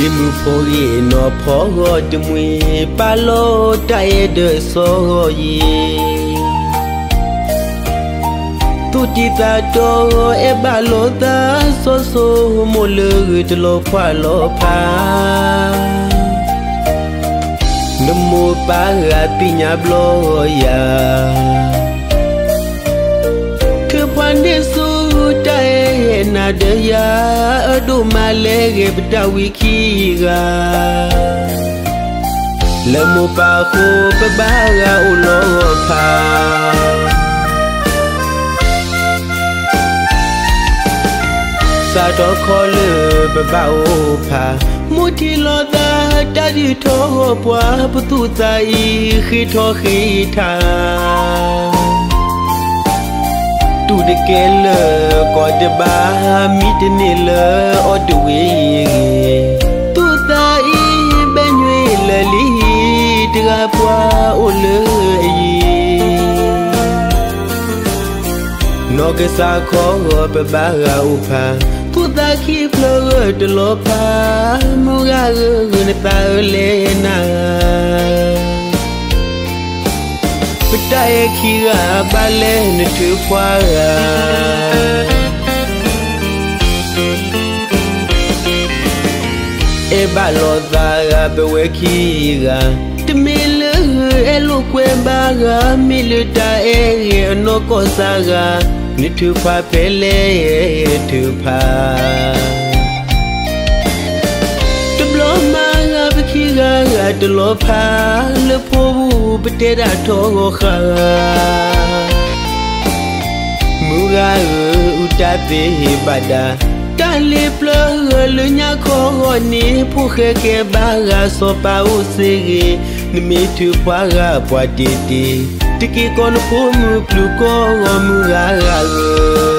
Demu foye no pogo dumwe balo dae de soye Tuti ta do e balo da so so mo le de lo pa lo pa Nemo pa pinya bloya Ke pandis ဒယာအဒုမလဲကေပတဝီခီကလမပါခုပဘာဂအလောဖာစာတော့ခေါ်လေပဘာအိုဖာမူတီလောတာတရီထောပွားပသူတိုင်ခီထောခီထာတူတကယ်လကောတဘာမီတနေလအတူဝေးတူတာဤဘယ်ညွေလလီတကပွားအိုလေနောကစားခေါ်ပဘာရာဥဖာတူတာခိဖလောတလောပါမူရာရနေပါလေနာ ye khira bale ne tu phara e balo dara be we khira te mele e lo kwe baga mele ta e ye no ko saga ne tu pha pele ye tu pha ကငါတလောဖာလဖို့ဘူးပတဲတာထောကိုခါမူရာဥတတိပဒတလေးပလလညာခေါ်နေဖို့ခဲကဘာဆောပါဥစီနမီတူပွားကပွားတီတီတကီကောနဖို့မူကလူကောမူရာရာ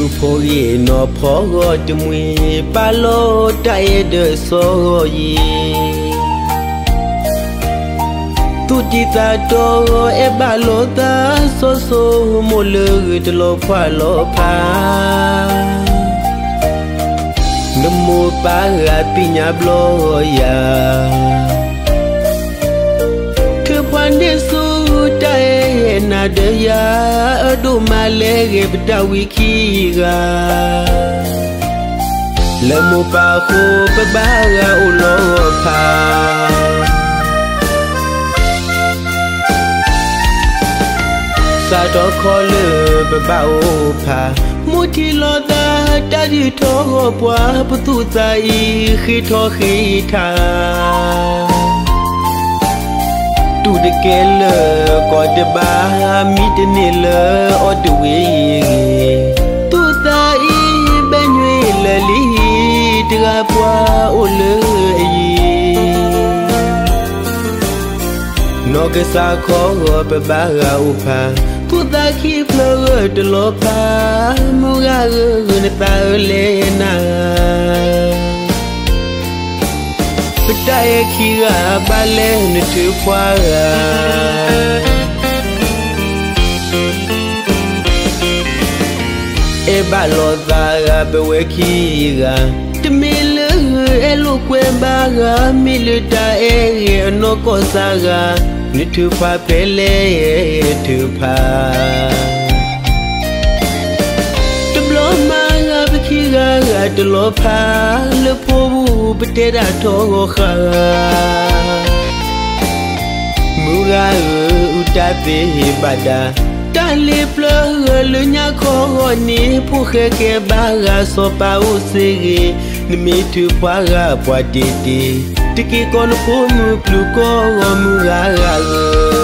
u po ye no po go tu mui ba lô ta ye de so ye tu ti ta do e ba lô ta so so mo le de lo pa lo pa nemu para pinya bloya ke pandesu nadeya odumalege bdawikiga lemopago bebaga ulopa sadokole bebaopa mutiloda taditogopwa butuza ihitogita တူတကယ်လကောတဘာမီတနေလအတူဝေးတူတာဤဘယ်ညွေလလီတကပွားအိုလေနောကစားခေါ်ပဘာရာဥဖာသူတခိဖလောတလောပါမူရရနပါလေနာ ga ye ki ga ba le ne tu kwa ga e ba lo da ga be we ki ga te me le e lo kwe ba ga mi le da e ye no ko sa ga ne tu pa pe le ye tu pa တလောဖာလဖို့ဘူးပတေရာတော့ခါမူရာဥတပေပတာတလေးပလလညာခေါ်နေပုခေကဘာဆောပါဥစီရီနမီတူပွားရပွားတီတီတကီကောနခုမူပလူကောမူရာရာ